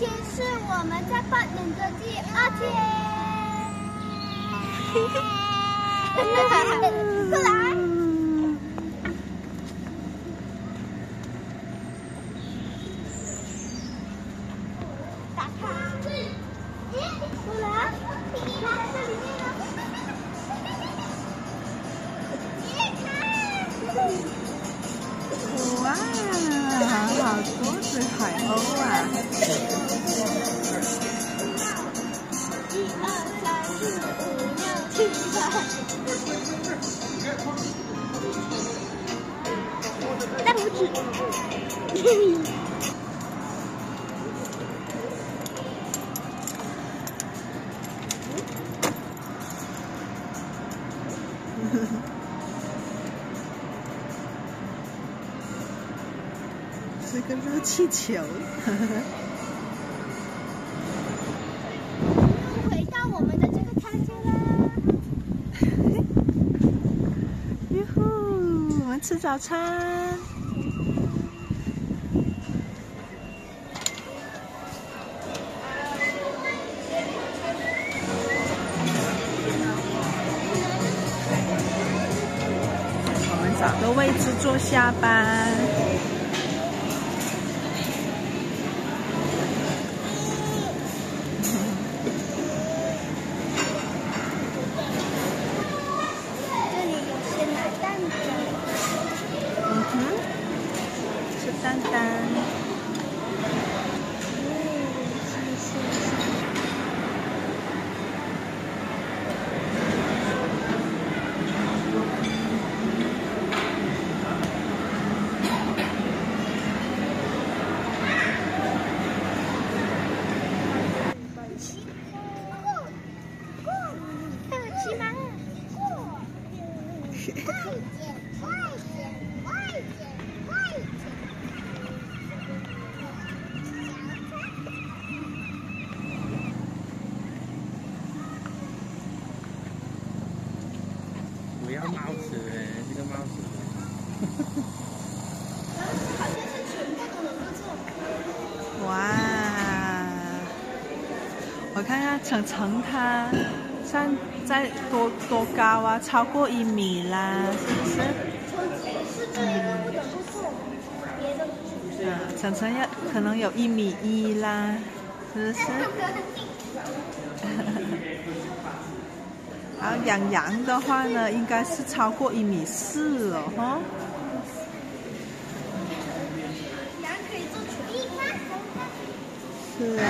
天是我们在扮演的第二天。过来。大拇指。是个热气球。回到我们的这个餐厅啦。哟呼，我们吃早餐。我们找个位置坐下吧。快点，快点，快点，快点！不要帽子嘞，这个帽子。哇！我看看程程他。像在多多高啊？超过一米啦，是不是？是这一个不得不做，别的不是。嗯，晨晨要可能有一米一啦，是不是？然 后养羊的话呢，应该是超过一米四了哈。羊可以做厨艺吗？是啊。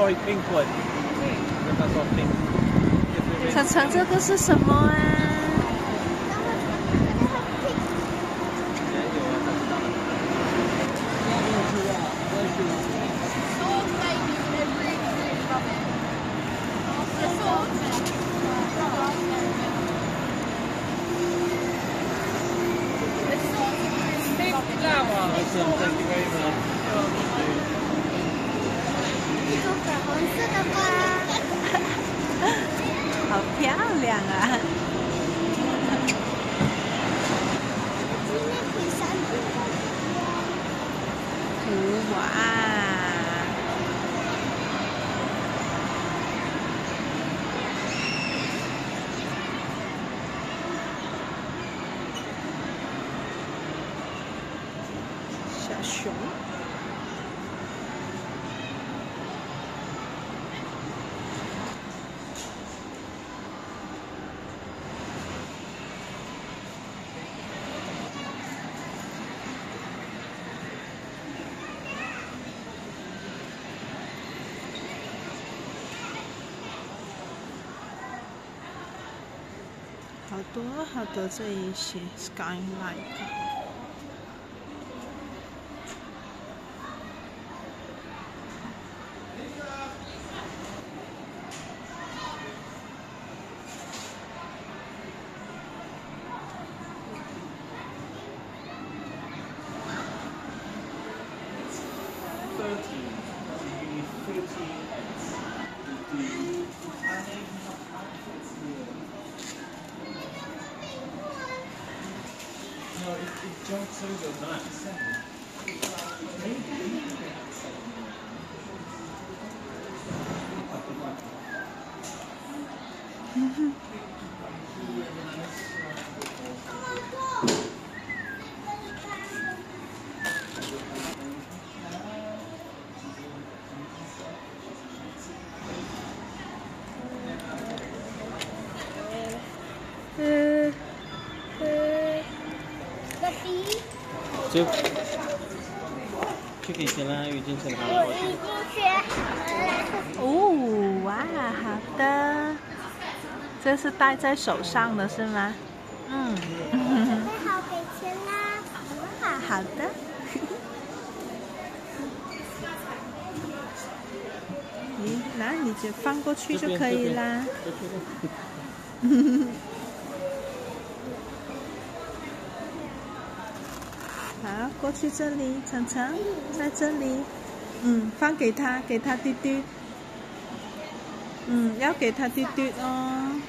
Sorry, pink one. 晨晨，这个是什么啊？Awesome, thank you very much. 一种粉红色的花，好漂亮啊！今天可以上去哇！小熊。好多好多这一些 skyline。嗯。就去给钱啦，已经审好了。我已经学好了。哦，哇，好的，这是戴在手上的是吗？嗯，准备好给钱啦！哇，好的。你拿你就放过去就可以啦。这边好，过去这里，晨晨在这里。嗯，放给他，给他嘟嘟。嗯，要给他嘟嘟哦。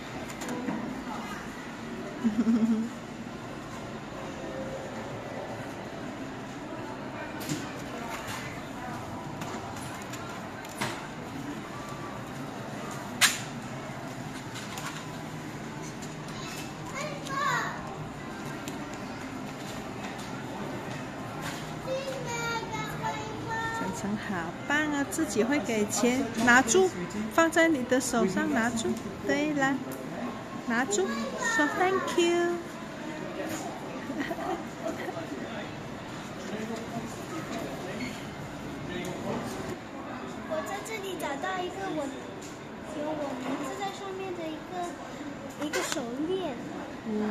好棒啊，自己会给钱，拿住，放在你的手上，拿住。对了，拿住，说 thank you。我在这里找到一个我有我名字在上面的一个一个手链，哇，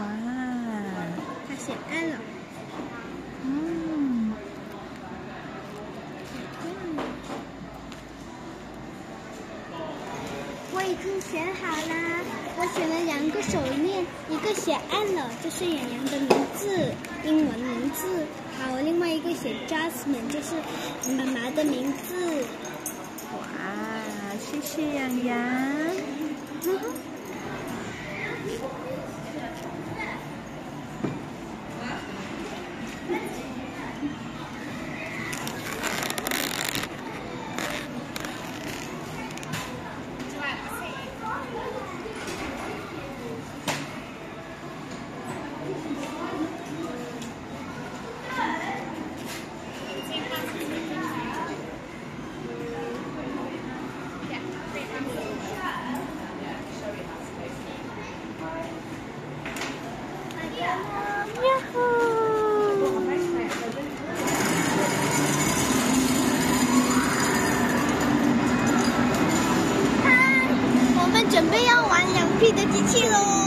它写安了。嗯，我已经选好啦，我选了两个手链，一个写安了，就是洋洋的名字，英文名字，还有另外一个写 Jasmine，就是妈妈的名字。哇，谢谢洋洋。嗨，我们准备要玩两匹的机器喽。